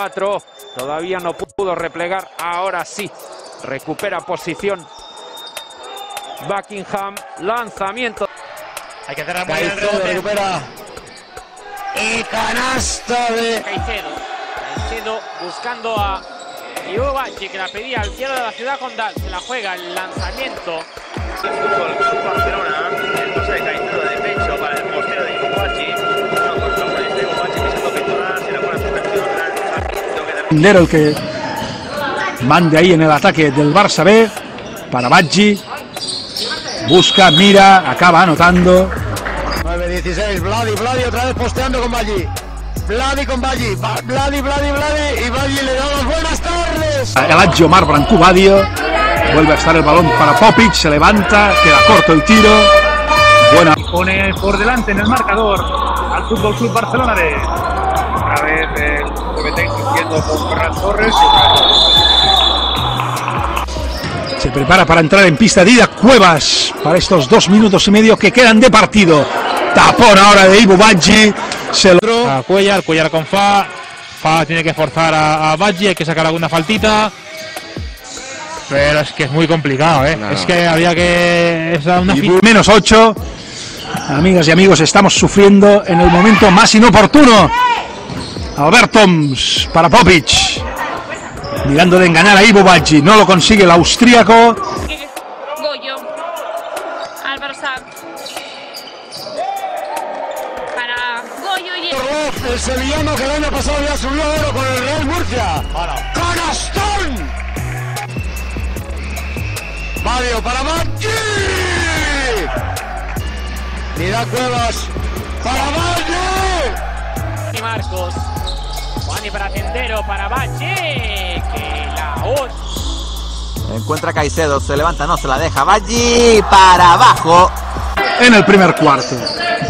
4. Todavía no pudo replegar. Ahora sí. Recupera posición. Buckingham. Lanzamiento. Hay que cerrar muy bien el rebote. recupera. Y canasta de. Caicedo. Caicedo buscando a Iobachi que la pedía al cielo de la ciudad condal. Se la juega el lanzamiento. Fútbol Club Barcelona, el pase de Caicedo el que mande ahí en el ataque del Barça B para Baggi. Busca, mira, acaba anotando. 9-16, Vladi, Vladi otra vez posteando con Baggi. Vladi con Baggi, Vladi, Vladi, Vladi. Y Baggi le da las buenas tardes. El Omar Brancubadio. Vuelve a estar el balón para Popic. Se levanta, queda corto el tiro. Buena. pone por delante en el marcador al Fútbol Club Barcelona de otra vez el CBT insistiendo con Ferran Torres Se prepara para entrar en pista Dida Cuevas para estos dos minutos y medio que quedan de partido. Tapón ahora de Ivo Baggi. Se lo... a Cuellar, Cuellar con Fa. Fa tiene que forzar a, a Baggi, hay que sacar alguna faltita. Pero es que es muy complicado, ¿eh? Es que había que. Es una menos 8. Amigas y amigos, estamos sufriendo en el momento más inoportuno. Albertoms para Popic. Mirando de engañar a Ivo Baggi. No lo consigue el austríaco. Goyo. Álvaro. Para Goyo y el sevillano que el año pasado ya subió a oro con el Real Murcia. ¡Canastón! Mario para Baggi. Da Cuevas para Baggi. Y Marcos. Juani para Tendero, para Bache. Que la os. Encuentra Caicedo, se levanta, no se la deja. Baggi para abajo. en el primer cuarto.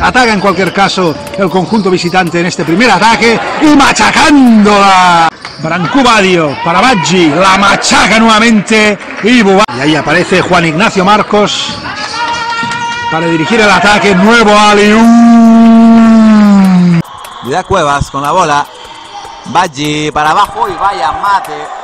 Ataca en cualquier caso el conjunto visitante en este primer ataque y machacándola. Brancubadio para Baggi, la machaca nuevamente Y ahí aparece Juan Ignacio Marcos para dirigir el ataque. Nuevo Aliu. Vida Cuevas con la bola. Baggi para abajo y vaya mate.